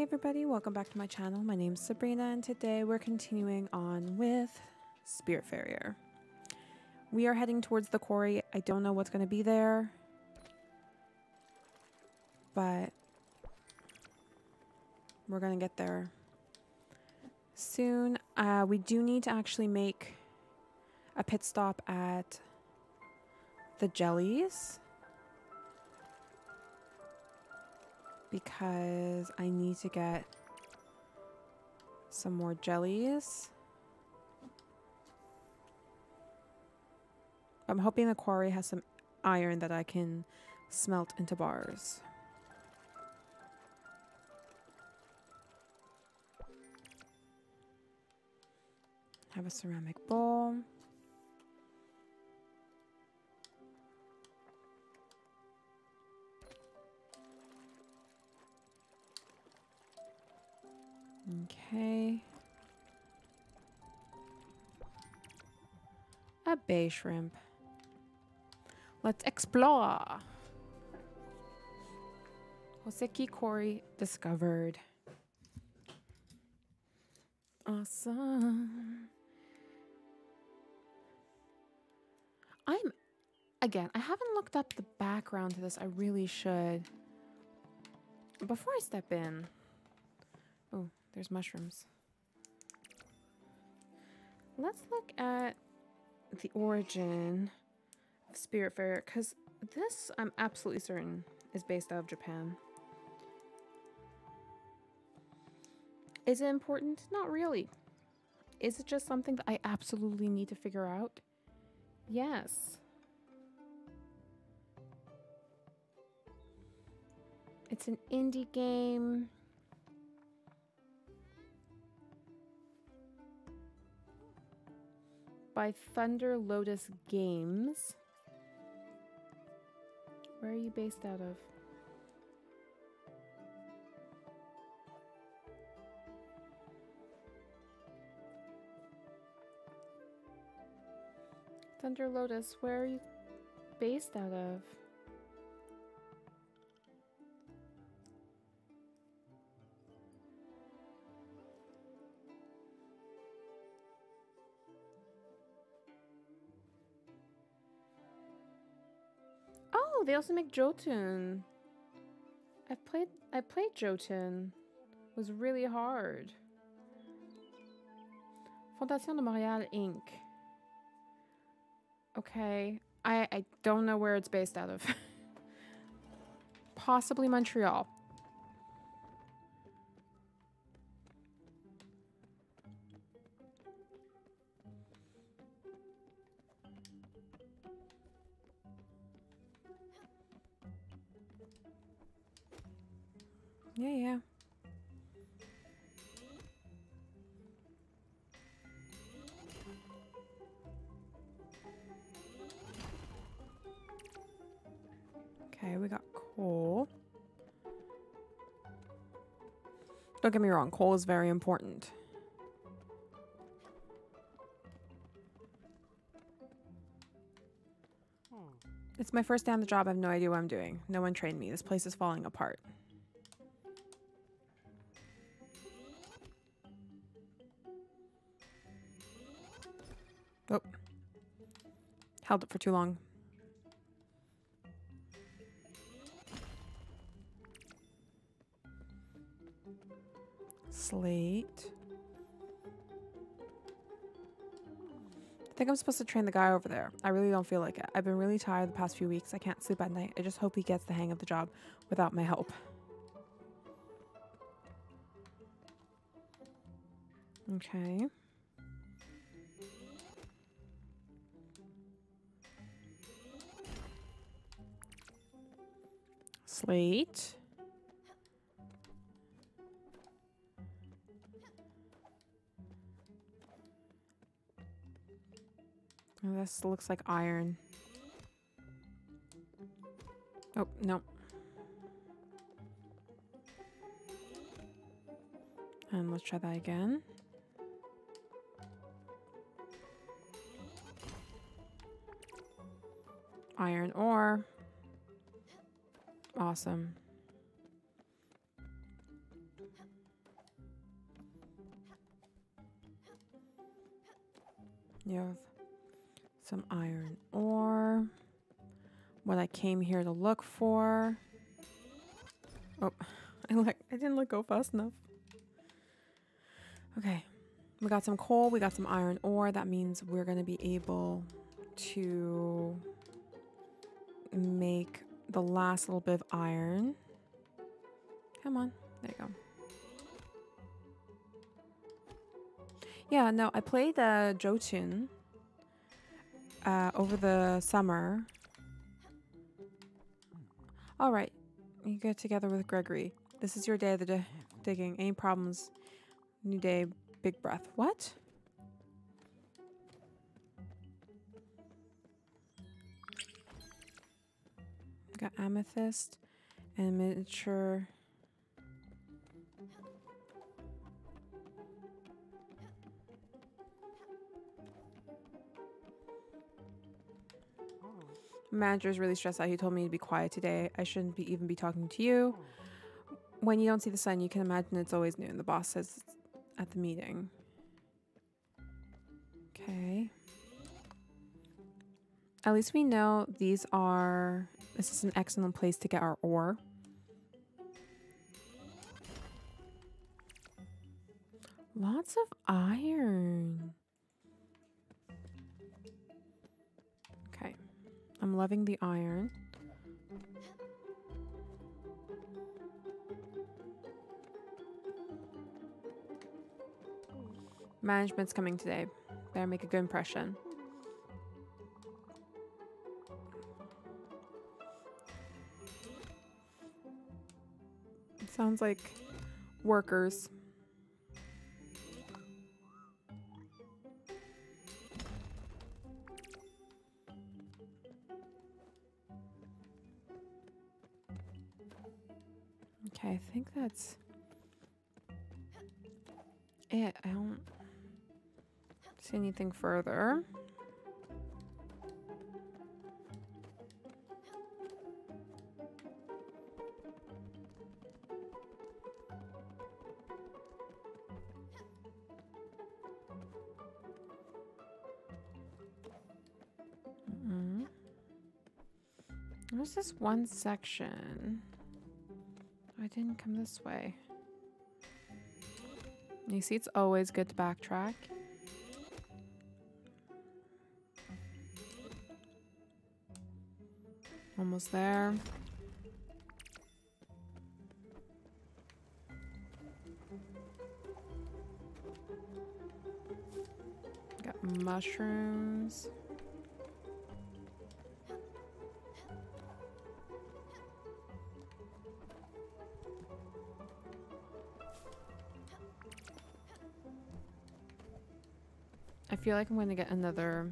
Hey everybody, welcome back to my channel. My name's Sabrina and today we're continuing on with Spiritfarer. We are heading towards the quarry. I don't know what's going to be there, but we're going to get there soon. Uh, we do need to actually make a pit stop at the jellies. Because I need to get some more jellies. I'm hoping the quarry has some iron that I can smelt into bars. Have a ceramic bowl. Bay shrimp. Let's explore. Hoseki Quarry discovered. Awesome. I'm again, I haven't looked up the background to this. I really should. Before I step in. Oh, there's mushrooms. Let's look at the origin of Spirit Spiritfarer, because this, I'm absolutely certain, is based out of Japan. Is it important? Not really. Is it just something that I absolutely need to figure out? Yes. It's an indie game. By Thunder Lotus Games. Where are you based out of? Thunder Lotus, where are you based out of? Oh, they also make Jotun. I've played I played Jotun. It was really hard. Fondation de Montréal Inc. Okay. I, I don't know where it's based out of. Possibly Montreal. Okay, we got coal. Don't get me wrong, coal is very important. It's my first day on the job. I have no idea what I'm doing. No one trained me. This place is falling apart. Oh. Held it for too long. Slate. I think I'm supposed to train the guy over there. I really don't feel like it. I've been really tired the past few weeks. I can't sleep at night. I just hope he gets the hang of the job without my help. Okay. Slate. Oh, this looks like iron. Oh, no. And let's try that again. Iron ore. Awesome. You have some iron ore. What I came here to look for. Oh, I like I didn't let go fast enough. Okay. We got some coal, we got some iron ore. That means we're gonna be able to make the last little bit of iron. Come on. There you go. Yeah, no, I played the Jotun uh, over the summer. All right, you get together with Gregory. This is your day of the di digging. Any problems? New day, big breath. What? Got amethyst and miniature. Manager's really stressed out. He told me to be quiet today. I shouldn't be even be talking to you. When you don't see the sun, you can imagine it's always noon. The boss says at the meeting. Okay. At least we know these are... This is an excellent place to get our ore. Lots of iron. I'm loving the iron. Management's coming today. Better make a good impression. Sounds like workers. See anything further. Mm-mm. There's this one section. Oh, I didn't come this way. You see, it's always good to backtrack. Almost there. Got mushrooms. I feel like I'm going to get another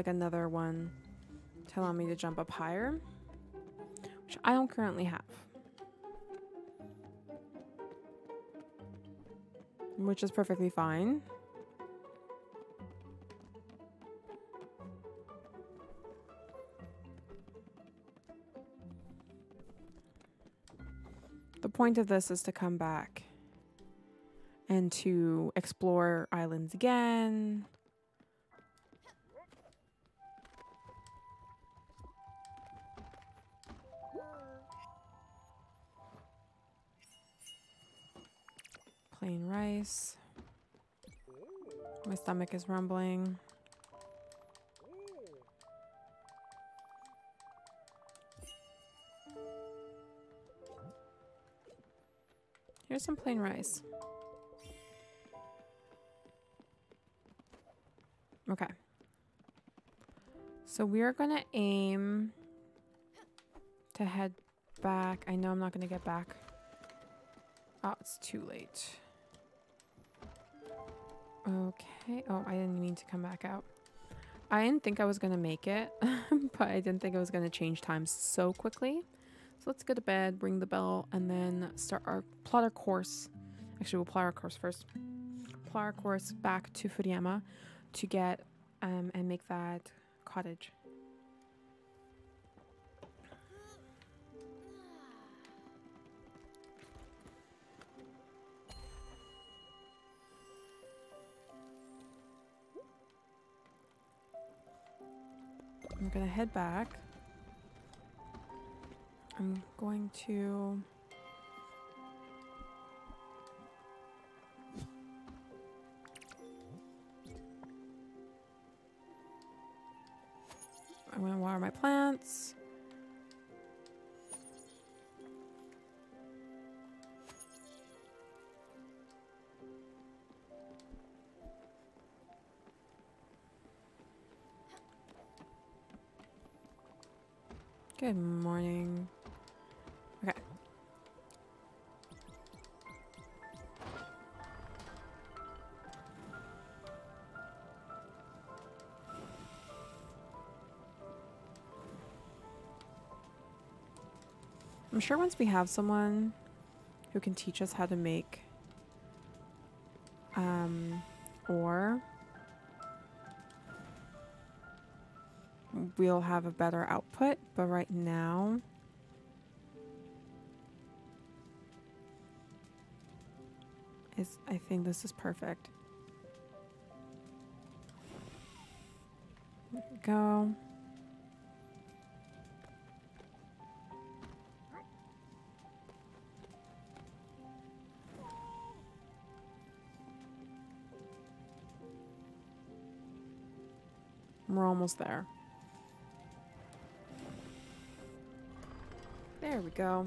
like another one allow me to jump up higher, which I don't currently have. Which is perfectly fine. The point of this is to come back and to explore islands again. Plain rice. My stomach is rumbling. Here's some plain rice. Okay. So we're to aim to head back. I know I'm not to get back. Oh, it's too late. Okay. Oh, I didn't mean to come back out. I didn't think I was going to make it, but I didn't think I was going to change times so quickly. So let's go to bed, ring the bell, and then start our plot our course. Actually, we'll plot our course first. Plot our course back to Furiyama to get um, and make that cottage. I'm gonna head back. I'm going to I'm gonna water my plants. Good morning. Okay. I'm sure once we have someone who can teach us how to make we'll have a better output. But right now, is I think this is perfect. Go. We're almost there. There we go.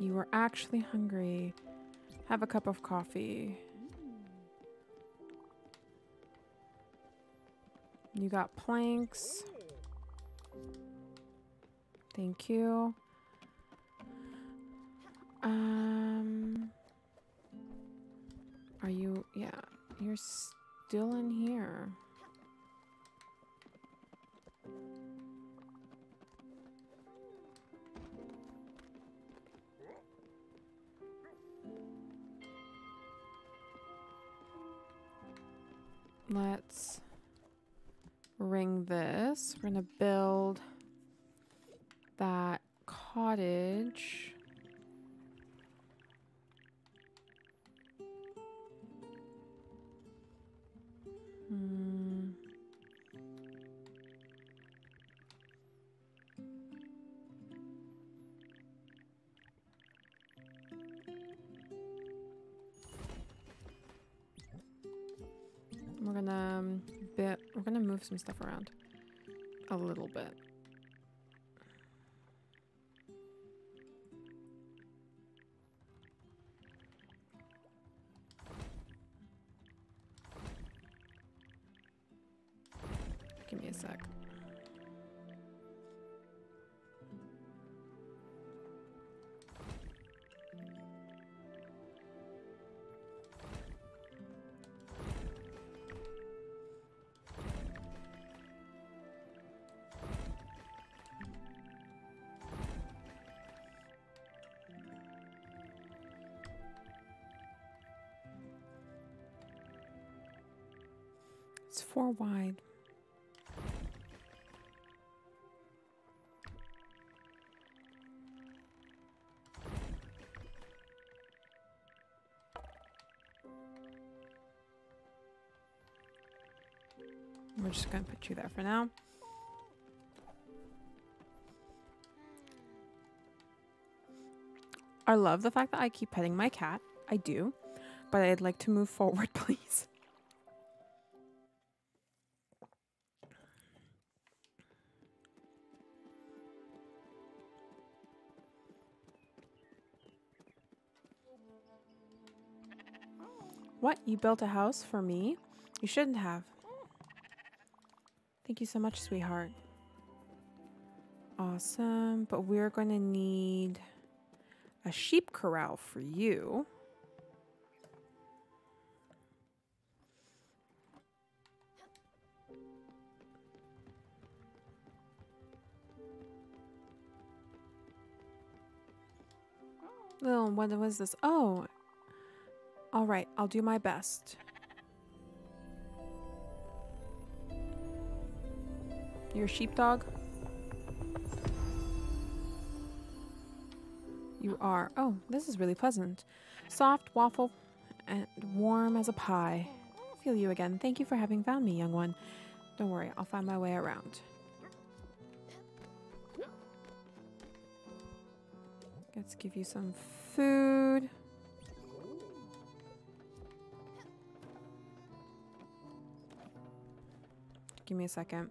You are actually hungry. Have a cup of coffee. You got planks. Thank you. Um, are you? Yeah, you're still in here. Let's ring this. We're gonna build that cottage. Move some stuff around a little bit. Give me a sec. Four wide. We're just going to put you there for now. I love the fact that I keep petting my cat. I do. But I'd like to move forward, please. what? You built a house for me? You shouldn't have. Thank you so much, sweetheart. Awesome. But we're going to need a sheep corral for you. Well, what was this? Oh, all right, I'll do my best. You're a sheepdog? You are. Oh, this is really pleasant. Soft, waffle, and warm as a pie. Feel you again. Thank you for having found me, young one. Don't worry, I'll find my way around. Let's give you some food. Give me a second.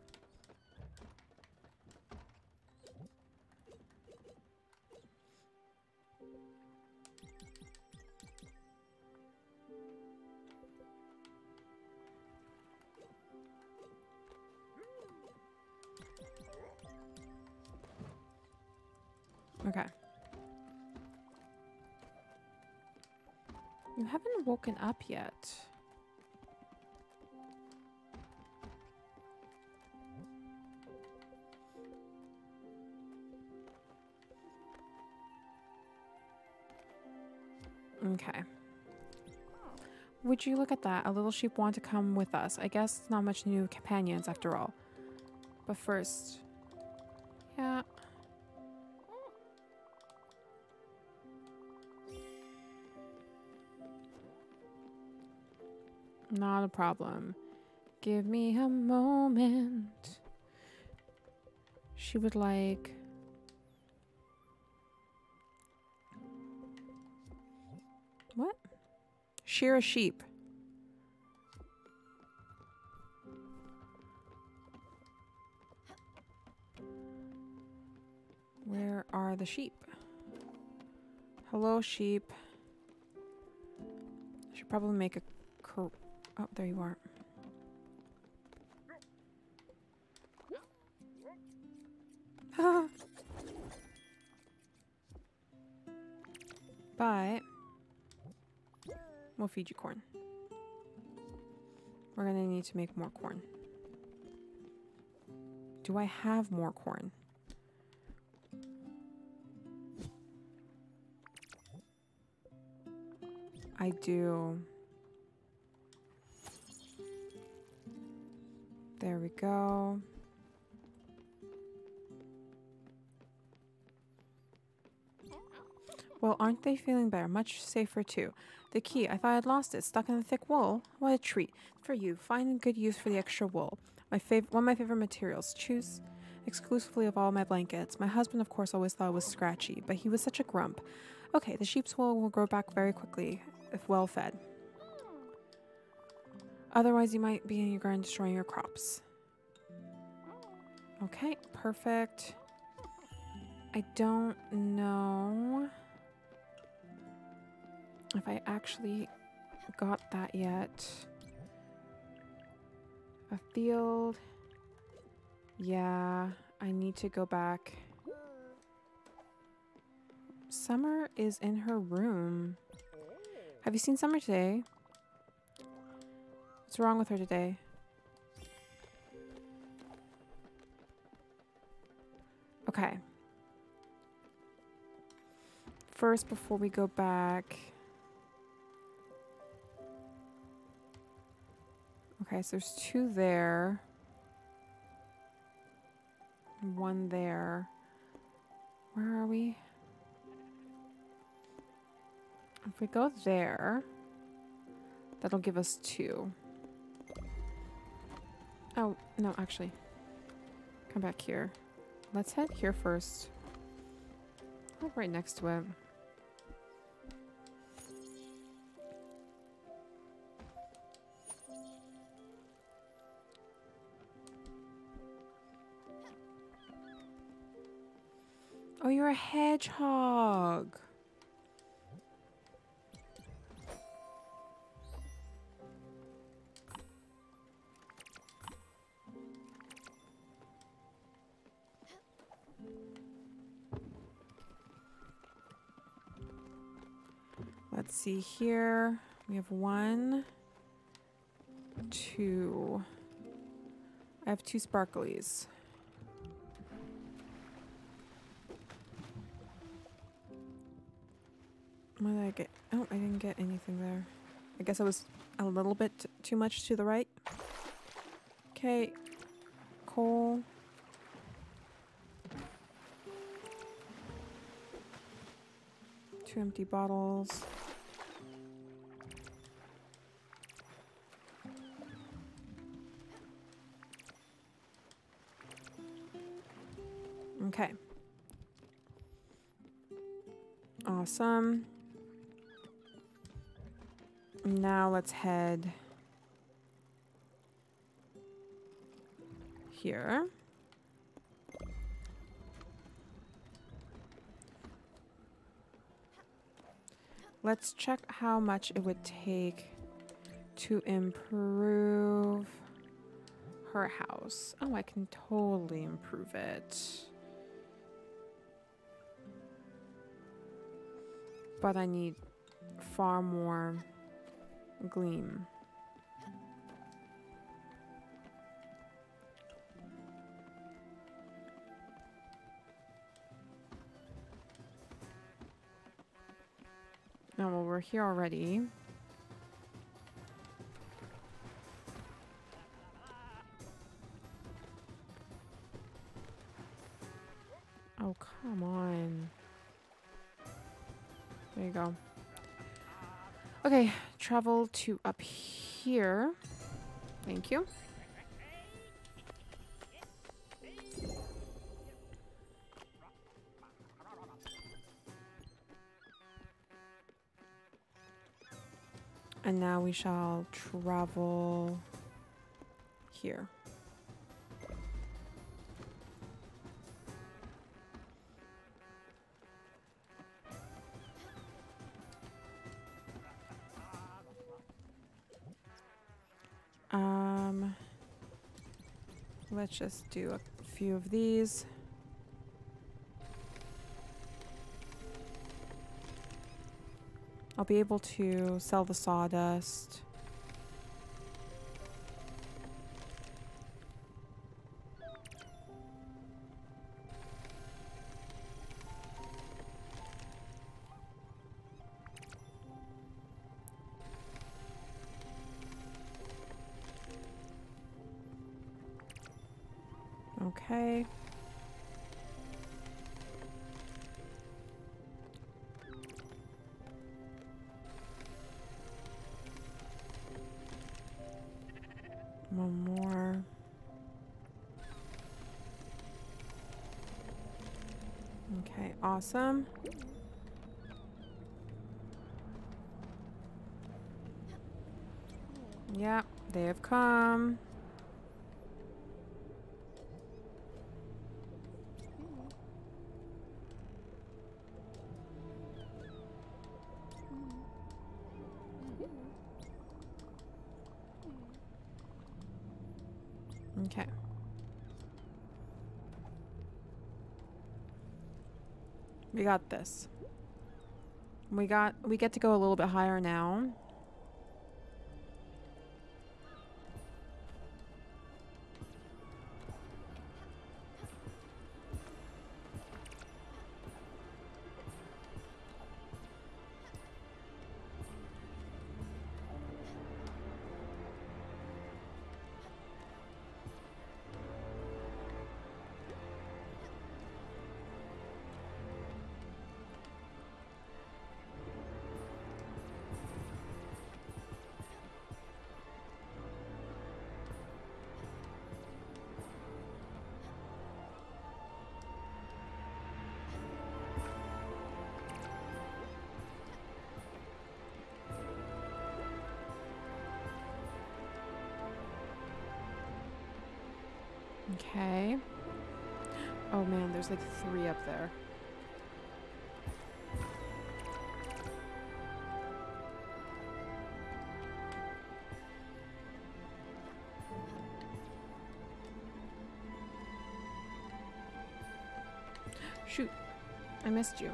Okay. You haven't woken up yet. Okay. Would you look at that? A little sheep want to come with us. I guess not much new companions after all. But first... Yeah. Not a problem. Give me a moment. She would like... Shear a sheep. Where are the sheep? Hello, sheep. I should probably make a Oh, there you are. You corn. We're gonna need to make more corn. Do I have more corn? I do. There we go. Well, aren't they feeling better? Much safer too. The key, I thought I'd lost it. Stuck in the thick wool. What a treat. For you, find good use for the extra wool. My fav- one of my favorite materials. Choose exclusively of all my blankets. My husband, of course, always thought it was scratchy, but he was such a grump. Okay, the sheep's wool will grow back very quickly if well fed. Otherwise, you might be in your garden destroying your crops. Okay, perfect. I don't know if I actually got that yet. A field. Yeah, I need to go back. Summer is in her room. Have you seen Summer today? What's wrong with her today? Okay. First, before we go back... Okay, so there's two there. One there. Where are we? If we go there, that'll give us two. Oh, no, actually. Come back here. Let's head here first. Oh, right next to it. A hedgehog. Let's see here. We have one, two. I have two sparklies. What did I get? Oh, I didn't get anything there. I guess I was a little bit too much to the right. Okay. Coal. Two empty bottles. Okay. Awesome. Now let's head here. Let's check how much it would take to improve her house. Oh, I can totally improve it. But I need far more gleam. Now, well, we're here already. Oh, come on. There you go. Okay, travel to up here. Thank you. And now we shall travel here. Let's just do a few of these. I'll be able to sell the sawdust. Okay. One more. Okay, awesome. Yep, they have come. We got this. We got we get to go a little bit higher now. Okay. Oh man, there's like three up there. Shoot. I missed you.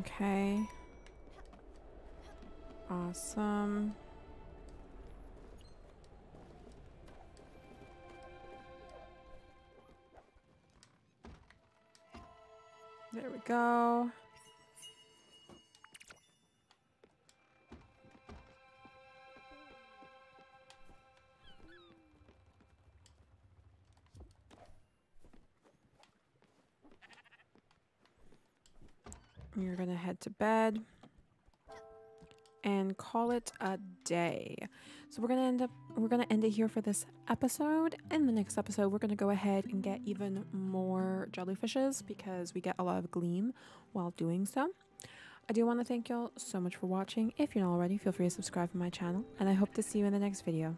Okay. Awesome. There we go. To bed and call it a day. So we're to end up we're to end it here for this episode. In the next episode, we're to go ahead and get even more jellyfishes because we get a lot of gleam while doing so. I do want to thank y'all so much for watching. If you're not already, feel free to subscribe to my channel, and I hope to see you in the next video.